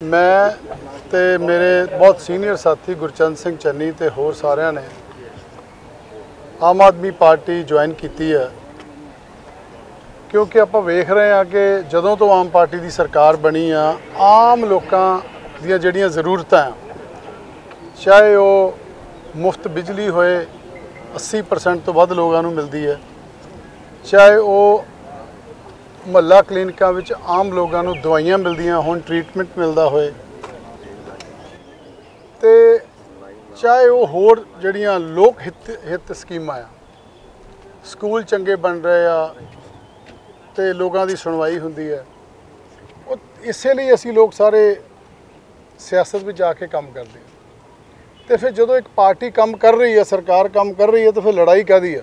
ਮੈਂ ਤੇ ਮੇਰੇ ਬਹੁਤ ਸੀਨੀਅਰ ਸਾਥੀ ਗੁਰਚੰਦ ਸਿੰਘ ਚੰਨੀ ਤੇ ਹੋਰ ਸਾਰਿਆਂ ਨੇ ਆਮ ਆਦਮੀ ਪਾਰਟੀ ਜੁਆਇਨ ਕੀਤੀ ਹੈ। ਕਿਉਂਕਿ ਆਪਾਂ ਵੇਖ ਰਹੇ ਹਾਂ ਕਿ ਜਦੋਂ ਤੋਂ ਆਮ ਪਾਰਟੀ ਦੀ ਸਰਕਾਰ ਬਣੀ ਆ, ਆਮ ਲੋਕਾਂ ਦੀਆਂ ਜਿਹੜੀਆਂ ਜ਼ਰੂਰਤਾਂ ਚਾਹੇ ਉਹ ਮੁਫਤ ਬਿਜਲੀ ਹੋਏ 80% ਤੋਂ ਵੱਧ ਲੋਕਾਂ ਨੂੰ ਮਿਲਦੀ ਹੈ, ਚਾਹੇ ਉਹ ਮਹੱਲਾ ਕਲੀਨਿਕਾਂ ਵਿੱਚ ਆਮ ਲੋਕਾਂ ਨੂੰ ਦਵਾਈਆਂ ਮਿਲਦੀਆਂ, ਹੋਣ ਟ੍ਰੀਟਮੈਂਟ ਮਿਲਦਾ ਹੋਏ। ਤੇ ਚਾਹੇ ਉਹ ਹੋਰ ਜਿਹੜੀਆਂ ਲੋਕ ਹਿੱਤ ਹਿੱਤ ਸਕੀਮਾਂ ਆ, ਸਕੂਲ ਚੰਗੇ ਬਣ ਰਹੇ ਆ ਤੇ ਲੋਕਾਂ ਦੀ ਸੁਣਵਾਈ ਹੁੰਦੀ ਹੈ, ਉਹ ਇਸੇ ਲਈ ਅਸੀਂ ਲੋਕ ਸਾਰੇ ਸਿਆਸਤ ਵਿੱਚ ਆ ਕੇ ਕੰਮ ਕਰਦੇ ਹਾਂ। ਤੇ ਫਿਰ ਜਦੋਂ ਇੱਕ ਪਾਰਟੀ ਕੰਮ ਕਰ ਰਹੀ ਹੈ, ਸਰਕਾਰ ਕੰਮ ਕਰ ਰਹੀ ਹੈ, ਤਾਂ ਫਿਰ ਲੜਾਈ ਕਾਦੀ ਆ?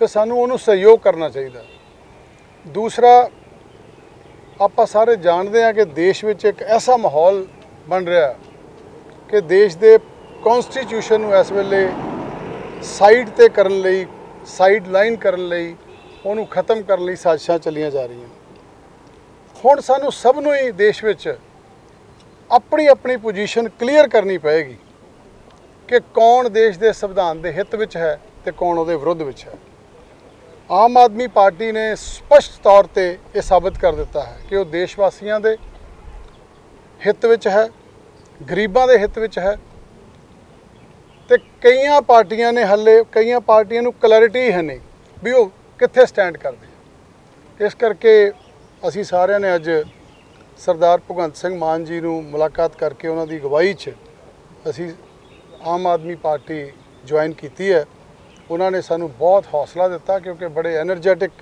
ਫਿਰ ਸਾਨੂੰ ਉਹਨੂੰ ਸਹਿਯੋਗ ਕਰਨਾ ਚਾਹੀਦਾ। ਦੂਸਰਾ, ਆਪਾਂ ਸਾਰੇ ਜਾਣਦੇ ਹਾਂ ਕਿ ਦੇਸ਼ ਵਿੱਚ ਇੱਕ ਐਸਾ ਮਾਹੌਲ ਬਣ ਰਿਹਾ ਕਿ ਦੇਸ਼ ਦੇ ਕਨਸਟੀਟਿਊਸ਼ਨ ਨੂੰ ਇਸ ਵੇਲੇ ਸਾਈਡ ਤੇ ਕਰਨ ਲਈ ਸਾਈਡ ਲਾਈਨ ਕਰਨ ਲਈ, ਉਹਨੂੰ ਖਤਮ ਕਰਨ ਲਈ ਸਾਜ਼ਿਸ਼ਾਂ ਚੱਲੀਆਂ ਜਾ ਰਹੀਆਂ। ਹੁਣ ਸਾਨੂੰ ਸਭ ਨੂੰ ਹੀ ਦੇਸ਼ ਵਿੱਚ ਆਪਣੀ ਆਪਣੀ ਪੋਜੀਸ਼ਨ ਕਲੀਅਰ ਕਰਨੀ ਪਏਗੀ ਕਿ ਕੌਣ ਦੇਸ਼ ਦੇ ਸੰਵਿਧਾਨ ਦੇ ਹਿੱਤ ਵਿੱਚ ਹੈ ਤੇ ਕੌਣ ਉਹਦੇ ਵਿਰੁੱਧ ਵਿੱਚ ਹੈ। ਆਮ ਆਦਮੀ ਪਾਰਟੀ ਨੇ ਸਪਸ਼ਟ ਤੌਰ ਤੇ ਇਹ ਸਾਬਤ ਕਰ ਦਿੱਤਾ ਹੈ ਕਿ ਉਹ ਦੇਸ਼ ਵਾਸੀਆਂ ਦੇ ਹਿੱਤ ਵਿੱਚ ਹੈ, ਗਰੀਬਾਂ ਦੇ ਹਿੱਤ ਵਿੱਚ ਹੈ ਤੇ ਕਈਆਂ ਪਾਰਟੀਆਂ ਨੇ ਹੱਲੇ, ਕਈਆਂ ਪਾਰਟੀਆਂ ਨੂੰ ਕਲੈਰਿਟੀ ਹੈ ਨਹੀਂ ਵੀ ਉਹ ਕਿੱਥੇ ਸਟੈਂਡ ਕਰਦੇ ਇਸ ਕਰਕੇ ਅਸੀਂ ਸਾਰਿਆਂ ਨੇ ਅੱਜ ਸਰਦਾਰ ਭਗਵੰਤ ਸਿੰਘ ਮਾਨ ਜੀ ਨੂੰ ਮੁਲਾਕਾਤ ਕਰਕੇ ਉਹਨਾਂ ਦੀ ਅਗਵਾਈ 'ਚ ਅਸੀਂ ਆਮ ਆਦਮੀ ਪਾਰਟੀ ਜੁਆਇਨ ਕੀਤੀ ਹੈ। ਉਹਨਾਂ ਨੇ ਸਾਨੂੰ ਬਹੁਤ ਹੌਸਲਾ ਦਿੱਤਾ ਕਿਉਂਕਿ ਬੜੇ એનર્ਜੈਟਿਕ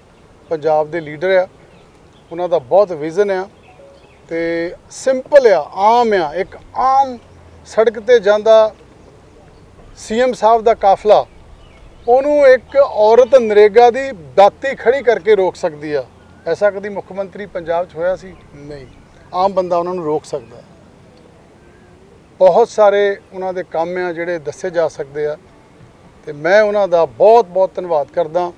ਪੰਜਾਬ ਦੇ ਲੀਡਰ ਆ। ਉਹਨਾਂ ਦਾ ਬਹੁਤ ਵਿਜ਼ਨ ਆ ਤੇ ਸਿੰਪਲ ਆ, ਆਮ ਆ, ਇੱਕ ਆਮ ਸੜਕ ਤੇ ਜਾਂਦਾ ਸੀਐਮ ਸਾਹਿਬ ਦਾ ਕਾਫਲਾ, ਉਹਨੂੰ ਇੱਕ ਔਰਤ ਨਰੇਗਾ ਦੀ ਦਾਤੀ ਖੜੀ ਕਰਕੇ ਰੋਕ ਸਕਦੀ ਆ। ਐਸਾ ਕਦੀ ਮੁੱਖ ਮੰਤਰੀ ਪੰਜਾਬ 'ਚ ਹੋਇਆ ਸੀ? ਨਹੀਂ। ਆਮ ਬੰਦਾ ਉਹਨਾਂ ਨੂੰ ਰੋਕ ਸਕਦਾ। ਬਹੁਤ ਸਾਰੇ ਉਹਨਾਂ ਦੇ ਕੰਮ ਆ ਜਿਹੜੇ ਦੱਸੇ ਜਾ ਸਕਦੇ ਆ। ਤੇ ਮੈਂ ਉਹਨਾਂ ਦਾ ਬਹੁਤ ਬਹੁਤ ਧੰਨਵਾਦ ਕਰਦਾ।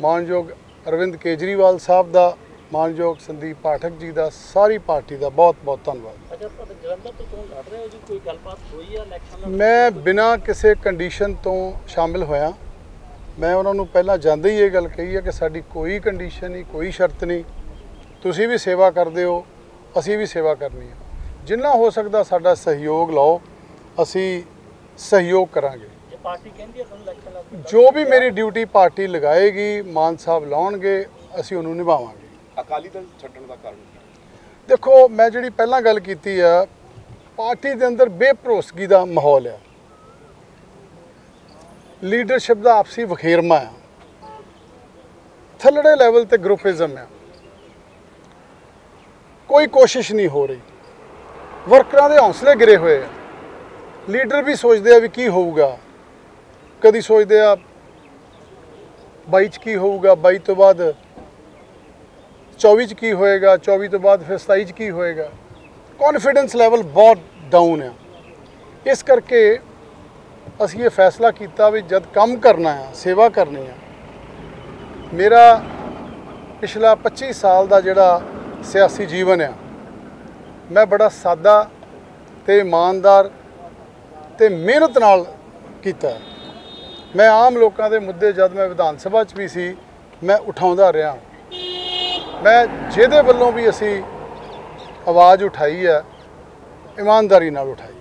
ਮਾਨਯੋਗ ਅਰਵਿੰਦ ਕੇਜਰੀਵਾਲ ਸਾਹਿਬ ਦਾ ਮਾਨਯੋਗ ਸੰਦੀਪ ਪਾਠਕ ਜੀ ਦਾ ਸਾਰੀ ਪਾਰਟੀ ਦਾ ਬਹੁਤ ਬਹੁਤ ਧੰਨਵਾਦ। ਅੱਛਾ ਜਲੰਧਰ ਤੋਂ ਚੋਣ ਲੜ ਰਹੇ ਹੋ ਜੀ? ਕੋਈ ਗੱਲਬਾਤ ਹੋਈ ਹੈ ਇਲੈਕਸ਼ਨ ਮੈਂ ਬਿਨਾਂ ਕਿਸੇ ਕੰਡੀਸ਼ਨ ਤੋਂ ਸ਼ਾਮਿਲ ਹੋਇਆ। ਮੈਂ ਉਹਨਾਂ ਨੂੰ ਪਹਿਲਾਂ ਜਾਂਦੇ ਹੀ ਇਹ ਗੱਲ ਕਹੀ ਹੈ ਕਿ ਸਾਡੀ ਕੋਈ ਕੰਡੀਸ਼ਨ ਨਹੀਂ ਕੋਈ ਸ਼ਰਤ ਨਹੀਂ। ਤੁਸੀਂ ਵੀ ਸੇਵਾ ਕਰਦੇ ਹੋ ਅਸੀਂ ਵੀ ਸੇਵਾ ਕਰਨੀ ਹੈ ਜਿੰਨਾ ਹੋ ਸਕਦਾ ਸਾਡਾ ਸਹਿਯੋਗ ਲਓ ਅਸੀਂ ਸਹਿਯੋਗ ਕਰਾਂਗੇ। ਪਾਰਟੀ ਕਹਿੰਦੀ ਹੈ ਤੁਹਾਨੂੰ ਇਲੈਕਸ਼ਨ ਲੜਨ ਜੋ ਵੀ ਮੇਰੀ ਡਿਊਟੀ ਪਾਰਟੀ ਲਗਾਏਗੀ ਮਾਨ ਸਾਹਿਬ ਲਾਉਣਗੇ ਅਸੀਂ ਉਹਨੂੰ ਨਿਭਾਵਾਂਗੇ। ਅਕਾਲੀ ਦਲ ਛੱਡਣ ਦਾ ਕਾਰਨ? ਦੇਖੋ ਮੈਂ ਜਿਹੜੀ ਪਹਿਲਾਂ ਗੱਲ ਕੀਤੀ ਆ ਪਾਰਟੀ ਦੇ ਅੰਦਰ ਬੇਭਰੋਸਗੀ ਦਾ ਮਾਹੌਲ ਆ। ਲੀਡਰਸ਼ਿਪ ਦਾ ਆਪਸੀ ਵਖੇਰਮਾ ਆ। ਥੱਲੜੇ ਲੈਵਲ ਤੇ ਗਰੁੱਪਿਜ਼ਮ ਆ। ਕੋਈ ਕੋਸ਼ਿਸ਼ ਨਹੀਂ ਹੋ ਰਹੀ। ਵਰਕਰਾਂ ਦੇ ਹੌਸਲੇ ਗਿਰੇ ਹੋਏ ਆ। ਲੀਡਰ ਵੀ ਸੋਚਦੇ ਆ ਵੀ ਕੀ ਹੋਊਗਾ। ਕਦੀ ਸੋਚਦੇ ਆ 22 ਚ ਕੀ ਹੋਊਗਾ 22 ਤੋਂ ਬਾਅਦ 24 ਚ ਕੀ ਹੋਏਗਾ 24 ਤੋਂ ਬਾਅਦ ਫਿਰ 27 ਚ ਕੀ ਹੋਏਗਾ। ਕੌਨਫੀਡੈਂਸ ਲੈਵਲ ਬਹੁਤ ਡਾਊਨ ਆ। ਇਸ ਕਰਕੇ ਅਸੀਂ ਇਹ ਫੈਸਲਾ ਕੀਤਾ ਵੀ ਜਦ ਕੰਮ ਕਰਨਾ ਆ, ਸੇਵਾ ਕਰਨੀ ਆ, ਮੇਰਾ ਪਿਛਲਾ 25 ਸਾਲ ਦਾ ਜਿਹੜਾ ਸਿਆਸੀ ਜੀਵਨ ਆ, ਮੈਂ ਬੜਾ ਸਾਦਾ ਤੇ ਇਮਾਨਦਾਰ ਤੇ ਮਿਹਨਤ ਨਾਲ ਕੀਤਾ। ਮੈਂ ਆਮ ਲੋਕਾਂ ਦੇ ਮੁੱਦੇ ਜਦ ਮੈਂ ਵਿਧਾਨ ਸਭਾ 'ਚ ਵੀ ਸੀ, ਮੈਂ ਉਠਾਉਂਦਾ ਰਿਹਾ। ਮੈਂ ਜਿਹਦੇ ਵੱਲੋਂ ਵੀ ਅਸੀਂ ਆਵਾਜ਼ ਉਠਾਈ ਹੈ, ਇਮਾਨਦਾਰੀ ਨਾਲ ਉਠਾਈ।